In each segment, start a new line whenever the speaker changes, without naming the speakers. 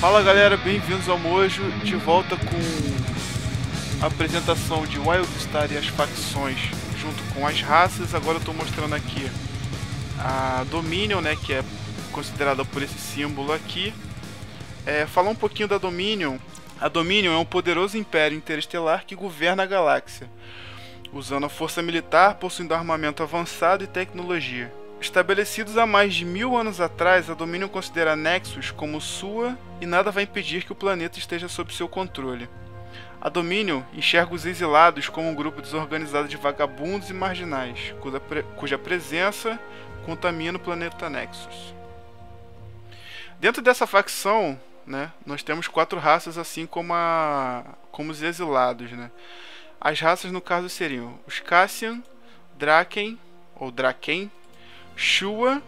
Fala galera, bem-vindos ao Mojo, de volta com a apresentação de Wildstar e as facções junto com as raças. Agora eu estou mostrando aqui a Dominion, né, que é considerada por esse símbolo aqui. É, falar um pouquinho da Dominion. A Dominion é um poderoso império interestelar que governa a galáxia, usando a força militar, possuindo armamento avançado e tecnologia. Estabelecidos há mais de mil anos atrás, a Dominion considera Nexus como sua e nada vai impedir que o planeta esteja sob seu controle. A Dominion enxerga os exilados como um grupo desorganizado de vagabundos e marginais, cuja, pre cuja presença contamina o planeta Nexus. Dentro dessa facção, né, nós temos quatro raças, assim como, a, como os exilados. Né? As raças, no caso, seriam os Cassian, Draken, ou Draken, Shua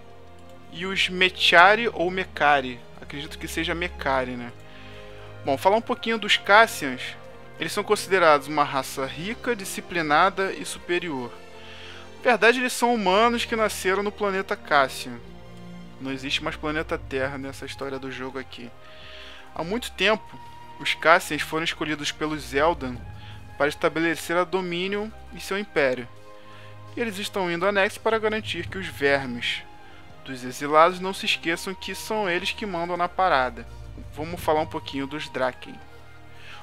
e os Mechari ou Mekari. Acredito que seja Mekari, né? Bom, falar um pouquinho dos Cassians. Eles são considerados uma raça rica, disciplinada e superior. Na verdade, eles são humanos que nasceram no planeta Cassian. Não existe mais planeta Terra nessa história do jogo aqui. Há muito tempo, os Cassians foram escolhidos pelos Zeldan para estabelecer a domínio e seu império e eles estão indo a para garantir que os vermes dos exilados não se esqueçam que são eles que mandam na parada. Vamos falar um pouquinho dos Draken.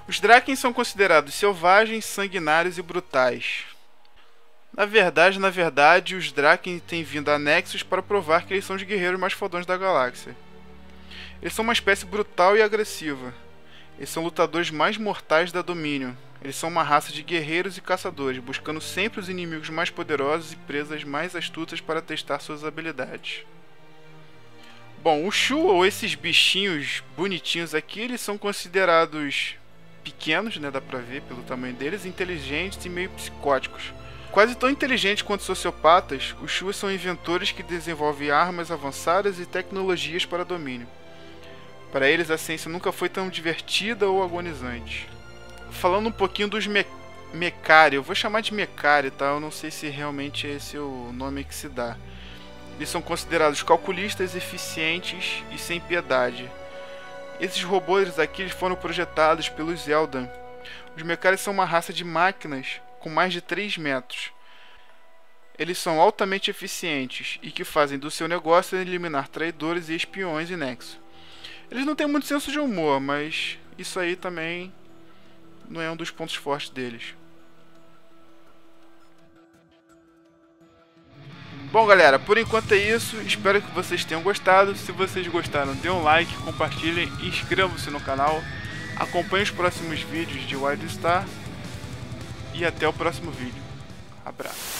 Os Draken são considerados selvagens, sanguinários e brutais. Na verdade, na verdade, os Draken têm vindo a Nexus para provar que eles são os guerreiros mais fodões da galáxia. Eles são uma espécie brutal e agressiva. Eles são lutadores mais mortais da Dominion, eles são uma raça de guerreiros e caçadores, buscando sempre os inimigos mais poderosos e presas mais astutas para testar suas habilidades. Bom, o Shu, ou esses bichinhos bonitinhos aqui, eles são considerados pequenos, né, dá pra ver pelo tamanho deles, inteligentes e meio psicóticos. Quase tão inteligentes quanto sociopatas, os Shuas são inventores que desenvolvem armas avançadas e tecnologias para domínio. Para eles, a ciência nunca foi tão divertida ou agonizante falando um pouquinho dos me Mecari, eu vou chamar de Mecari, tá? Eu não sei se realmente esse é o nome que se dá. Eles são considerados calculistas eficientes e sem piedade. Esses robôs aqui eles foram projetados pelos Zeldan. Os Mecari são uma raça de máquinas com mais de 3 metros. Eles são altamente eficientes e que fazem do seu negócio eliminar traidores e espiões em Nexo. Eles não têm muito senso de humor, mas isso aí também não é um dos pontos fortes deles. Bom, galera, por enquanto é isso. Espero que vocês tenham gostado. Se vocês gostaram, dê um like, compartilhem, inscrevam-se no canal. Acompanhe os próximos vídeos de Wildstar. E até o próximo vídeo. Abraço.